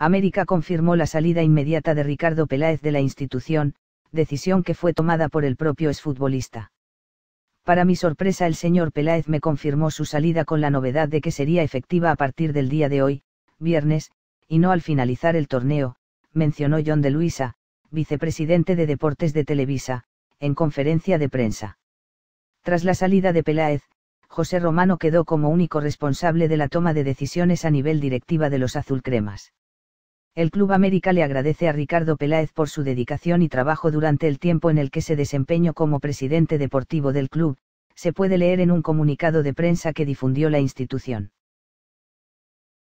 América confirmó la salida inmediata de Ricardo Peláez de la institución, decisión que fue tomada por el propio exfutbolista. Para mi sorpresa el señor Peláez me confirmó su salida con la novedad de que sería efectiva a partir del día de hoy, viernes, y no al finalizar el torneo, mencionó John de Luisa, vicepresidente de Deportes de Televisa, en conferencia de prensa. Tras la salida de Peláez, José Romano quedó como único responsable de la toma de decisiones a nivel directiva de los azulcremas. El Club América le agradece a Ricardo Peláez por su dedicación y trabajo durante el tiempo en el que se desempeñó como presidente deportivo del club, se puede leer en un comunicado de prensa que difundió la institución.